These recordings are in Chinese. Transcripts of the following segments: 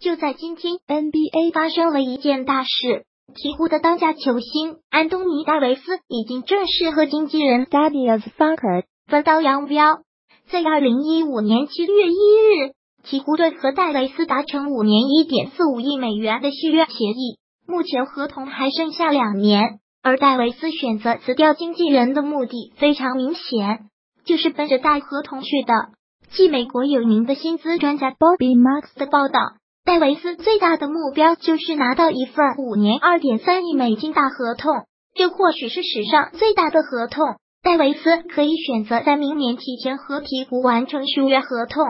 就在今天，NBA 发生了一件大事，鹈鹕的当家球星安东尼戴维斯已经正式和经纪人 Thaddeus Farker 分道扬镳。在二零一五年七月一日，鹈鹕队和戴维斯达成五年一点四五亿美元的续约协议，目前合同还剩下两年。而戴维斯选择辞掉经纪人的目的非常明显，就是奔着大合同去的。继美国有名的薪资专家 Bobby Marks 的报道，戴维斯最大的目标就是拿到一份五年二点三亿美金大合同，这或许是史上最大的合同。戴维斯可以选择在明年提前和鹈鹕完成续约合同，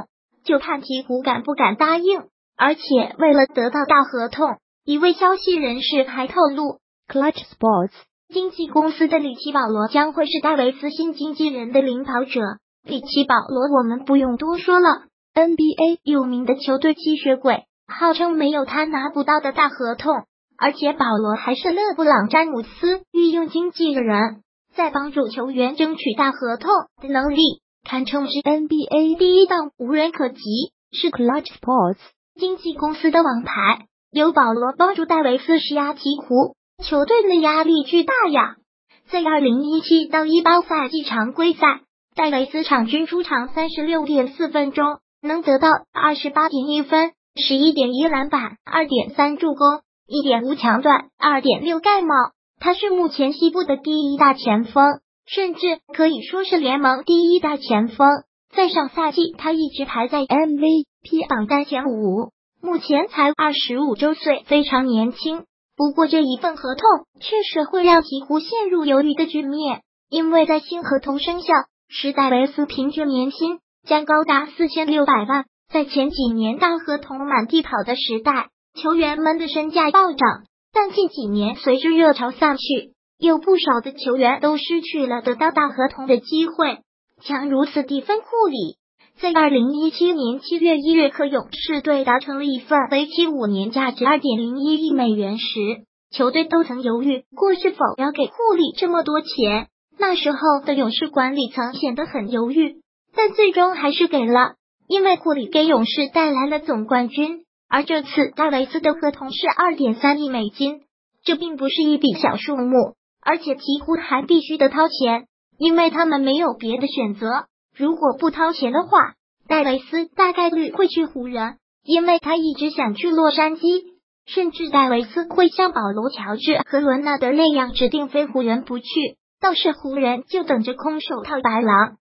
就看鹈鹕敢不敢答应。而且为了得到大合同，一位消息人士还透露，Clutch Sports 经纪公司的里奇保罗将会是戴维斯新经纪人的领跑者。里奇保罗，我们不用多说了，NBA 有名的球队吸血鬼，号称没有他拿不到的大合同。而且保罗还是勒布朗詹姆斯御用经纪人。在帮助球员争取大合同的能力，堪称是 NBA 第一档，无人可及。是 Clutch Sports 经纪公司的王牌，有保罗帮助戴维斯施压鹈鹕，球队的压力巨大呀。在二零一七到一八赛季常规赛，戴维斯场均出场三十六点四分钟，能得到二十八点一分、十一点一篮板、二点三助攻、一点五抢断、二点六盖帽。他是目前西部的第一大前锋，甚至可以说是联盟第一大前锋。在上赛季，他一直排在 MVP 榜单前五，目前才二十五周岁，非常年轻。不过这一份合同确实会让鹈鹕陷入犹豫的局面，因为在新合同生效时，戴维斯平均年薪将高达四千六百万。在前几年大合同满地跑的时代，球员们的身价暴涨。但近几年，随着热潮散去，有不少的球员都失去了得到大合同的机会。强如此蒂芬库里，在二零一七年七月一日和勇士队达成了一份为期五年、价值二点零一亿美元时，球队都曾犹豫过是否要给库里这么多钱。那时候的勇士管理层显得很犹豫，但最终还是给了，因为库里给勇士带来了总冠军。而这次戴维斯的合同是二点三亿美金，这并不是一笔小数目，而且鹈鹕还必须得掏钱，因为他们没有别的选择。如果不掏钱的话，戴维斯大概率会去湖人，因为他一直想去洛杉矶，甚至戴维斯会像保罗·乔治和伦纳德那样指定非湖人不去，倒是湖人就等着空手套白狼。